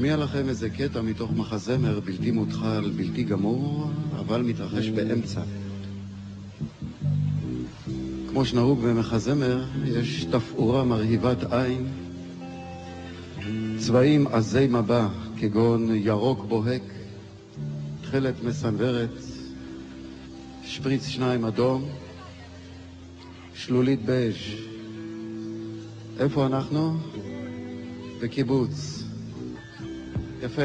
להשמיע לכם איזה קטע מתוך מחזמר בלתי מותחל, בלתי גמור, אבל מתרחש באמצע. כמו שנהוג במחזמר, יש תפאורה מרהיבת עין, צבעים עזי מבע, כגון ירוק בוהק, תכלת מסנוורת, שפריץ שניים אדום, שלולית בז'. איפה אנחנו? בקיבוץ. יפה.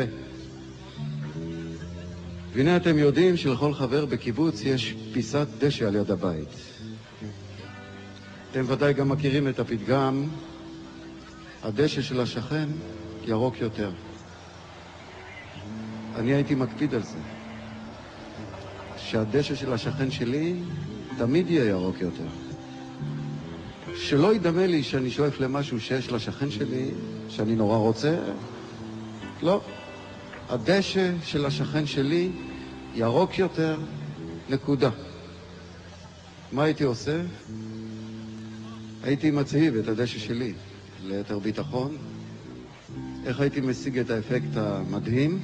והנה אתם יודעים שלכל חבר בקיבוץ יש פיסת דשא על יד הבית. אתם ודאי גם מכירים את הפתגם, הדשא של השכן ירוק יותר. אני הייתי מקפיד על זה, שהדשא של השכן שלי תמיד יהיה ירוק יותר. שלא ידמה לי שאני שואף למשהו שיש לשכן שלי, שאני נורא רוצה. לא. הדשא של השכן שלי ירוק יותר, נקודה. מה הייתי עושה? הייתי מצהיב את הדשא שלי ליתר ביטחון. איך הייתי משיג את האפקט המדהים?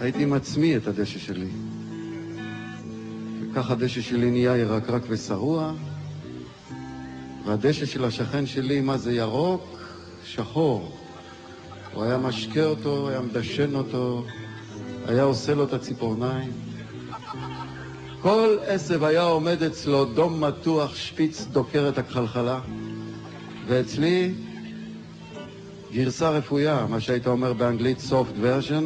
הייתי מצמיא את הדשא שלי. וכך הדשא שלי נהיה ירקרק ושרוע, והדשא של השכן שלי, מה זה ירוק? שחור. הוא היה משקה אותו, היה מדשן אותו, היה עושה לו את הציפורניים. כל עשב היה עומד אצלו דום מתוח, שפיץ דוקר את הכחלחלה. ואצלי גרסה רפויה, מה שהיית אומר באנגלית soft version,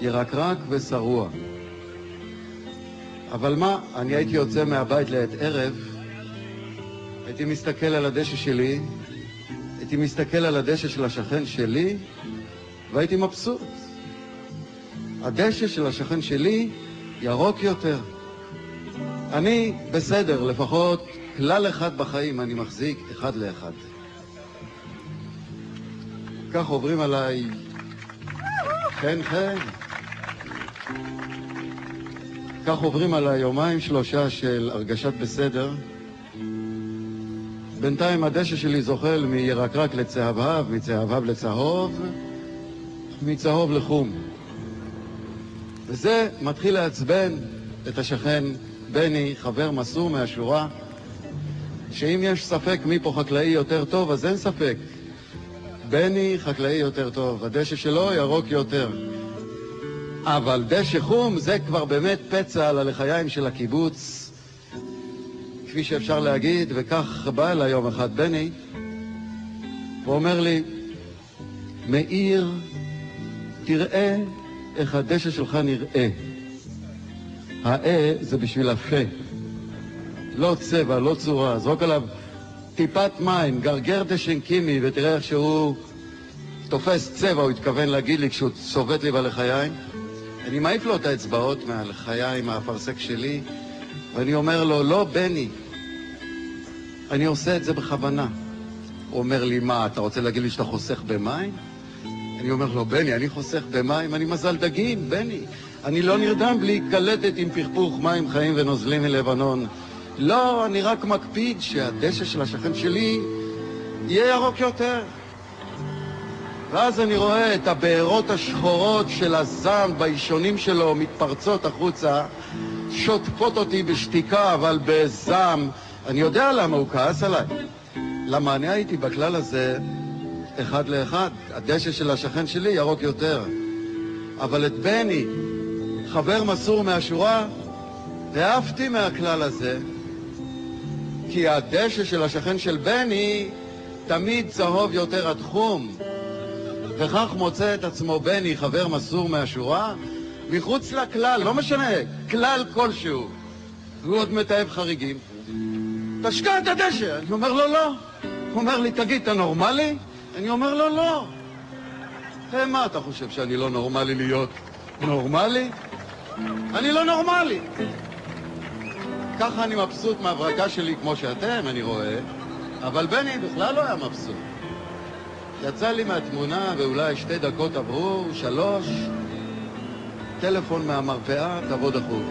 ירקרק ושרוע. אבל מה, אני הייתי יוצא מהבית לעת ערב, הייתי מסתכל על הדשא שלי, הייתי מסתכל על הדשא של השכן שלי, והייתי מבסוט. הדשא של השכן שלי ירוק יותר. אני בסדר, לפחות כלל אחד בחיים אני מחזיק אחד לאחד. כך עוברים עליי חן חן. כך עוברים עליי יומיים שלושה של הרגשת בסדר. בינתיים הדשא שלי זוחל מירקרק לצהבהב, מצהבהב לצהוב, מצהוב לחום. וזה מתחיל לעצבן את השכן בני, חבר מסור מהשורה, שאם יש ספק מי פה חקלאי יותר טוב, אז אין ספק. בני חקלאי יותר טוב, הדשא שלו ירוק יותר. אבל דשא חום זה כבר באמת פצע על הלחיים של הקיבוץ, כפי שאפשר להגיד, וכך בא אליי יום אחד בני, ואומר לי, מאיר, תראה איך הדשא שלך נראה. האה זה בשביל הפה. לא צבע, לא צורה, זרוק עליו טיפת מים, גרגר דשן קימי, ותראה איך שהוא תופס צבע, הוא התכוון להגיד לי כשהוא צובט לי בלחיים. אני מעיף לו את האצבעות מהלחיים, מהאפרסק שלי, ואני אומר לו, לא, בני, אני עושה את זה בכוונה. הוא אומר לי, מה, אתה רוצה להגיד לי שאתה חוסך במים? אני אומר לו, בני, אני חוסך במים, אני מזל דגים, בני. אני לא נרדם בלי קלטת עם פכפוך מים חיים ונוזלים מלבנון. לא, אני רק מקפיד שהדשא של השכן שלי יהיה ירוק יותר. ואז אני רואה את הבארות השחורות של הזעם באישונים שלו מתפרצות החוצה, שוטפות אותי בשתיקה, אבל בזעם. אני יודע למה הוא כעס עליי. למה אני הייתי בכלל הזה אחד לאחד. הדשא של השכן שלי ירוק יותר. אבל את בני, חבר מסור מהשורה, העפתי מהכלל הזה, כי הדשא של השכן של בני תמיד צהוב יותר התחום. וכך מוצא את עצמו בני, חבר מסור מהשורה, מחוץ לכלל, לא משנה, כלל כלשהו. והוא עוד מתעב חריגים. תשקע את הדשא! אני אומר לו לא. הוא אומר לי, תגיד, אתה נורמלי? אני אומר לו לא. hey, מה אתה חושב, שאני לא נורמלי להיות נורמלי? אני לא נורמלי. ככה אני מבסוט מהברקה שלי כמו שאתם, אני רואה, אבל בני בכלל לא היה מבסוט. יצא לי מהתמונה ואולי שתי דקות עברו, שלוש, טלפון מהמרפאה, תבוא דחוף.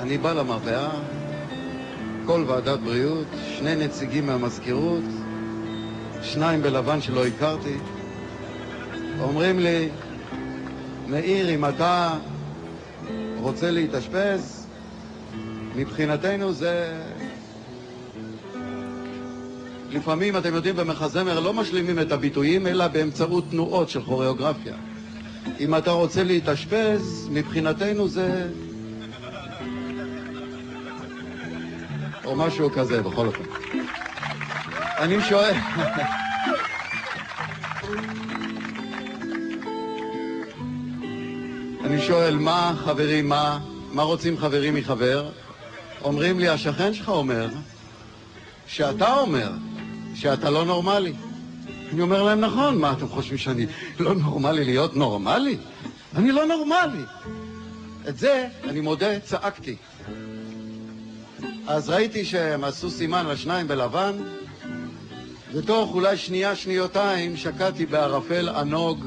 אני בא למרפאה, כל ועדת בריאות, שני נציגים מהמזכירות, שניים בלבן שלא הכרתי. אומרים לי, מאיר, אם אתה רוצה להתאשפז, מבחינתנו זה... לפעמים, אתם יודעים, במחזמר לא משלימים את הביטויים, אלא באמצעות תנועות של כוריאוגרפיה. אם אתה רוצה להתאשפז, מבחינתנו זה... או משהו כזה, בכל אופן. אני שואל... אני שואל, מה חברים, מה, מה רוצים חברים מחבר? אומרים לי, השכן שלך אומר שאתה אומר שאתה לא נורמלי. אני אומר להם, נכון, מה אתם חושבים שאני לא נורמלי להיות נורמלי? אני לא נורמלי. את זה, אני מודה, צעקתי. אז ראיתי שהם עשו סימן לשניים בלבן, ותוך אולי שנייה, שניותיים, שקעתי בערפל ענוג,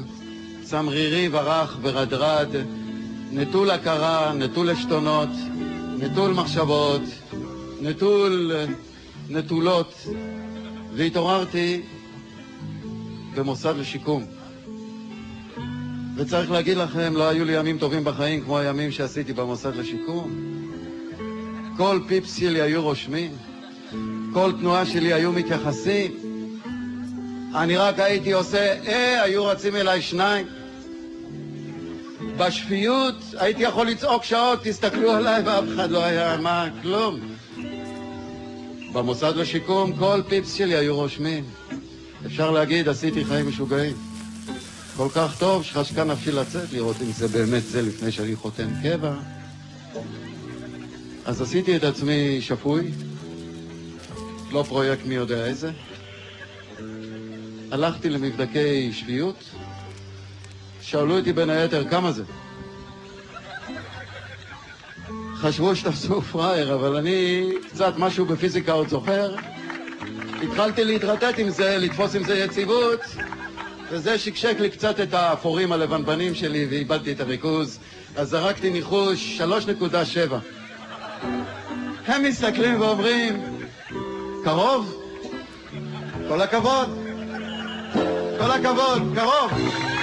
צמרירי ורח ורדרד, נטול הכרה, נטול עשתונות, נטול מחשבות, נטול נטולות, והתעוררתי במוסד לשיקום. וצריך להגיד לכם, לא היו לי ימים טובים בחיים כמו הימים שעשיתי במוסד לשיקום. כל פיפס שלי היו רושמים, כל תנועה שלי היו מתייחסים. אני רק הייתי עושה, אה, היו רצים אליי שניים. בשפיות הייתי יכול לצעוק שעות, תסתכלו עליי ואף אחד לא היה, מה, כלום. במוסד לשיקום כל פיפס שלי היו רושמים. אפשר להגיד, עשיתי חיים משוגעים. כל כך טוב שחשקה נפשי לצאת, לראות אם זה באמת זה לפני שאני חותם קבע. אז עשיתי את עצמי שפוי, לא פרויקט מי יודע איזה. הלכתי למבדקי שפיות, שאלו אותי בין היתר כמה זה. חשבו שתפסו פראייר, אבל אני קצת משהו בפיזיקה עוד זוכר. התחלתי להתרטט עם זה, לתפוס עם זה יציבות, וזה שקשק לי קצת את האפורים הלבנבנים שלי ואיבדתי את הריכוז, אז זרקתי ניחוש 3.7. הם מסתכלים ואומרים, קרוב? כל הכבוד, כל הכבוד, קרוב.